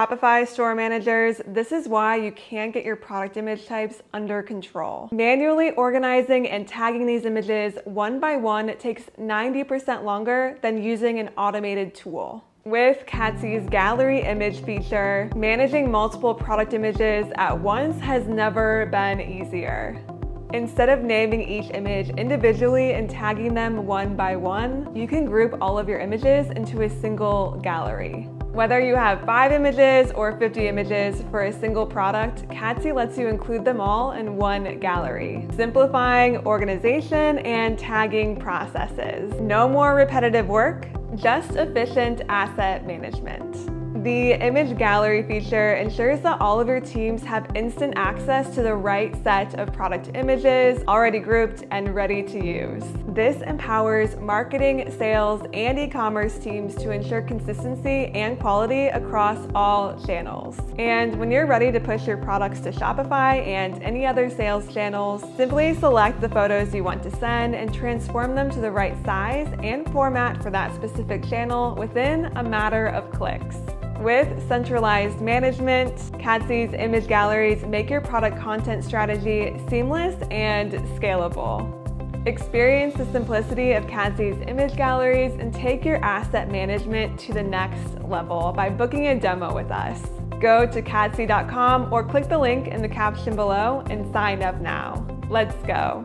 Shopify store managers, this is why you can't get your product image types under control. Manually organizing and tagging these images one by one takes 90% longer than using an automated tool. With Catsy's gallery image feature, managing multiple product images at once has never been easier. Instead of naming each image individually and tagging them one by one, you can group all of your images into a single gallery. Whether you have five images or 50 images for a single product, Catsy lets you include them all in one gallery, simplifying organization and tagging processes. No more repetitive work, just efficient asset management. The image gallery feature ensures that all of your teams have instant access to the right set of product images already grouped and ready to use. This empowers marketing, sales, and e-commerce teams to ensure consistency and quality across all channels. And when you're ready to push your products to Shopify and any other sales channels, simply select the photos you want to send and transform them to the right size and format for that specific channel within a matter of clicks. With centralized management, Catsy's image galleries make your product content strategy seamless and scalable. Experience the simplicity of Catsy's image galleries and take your asset management to the next level by booking a demo with us. Go to catsy.com or click the link in the caption below and sign up now. Let's go.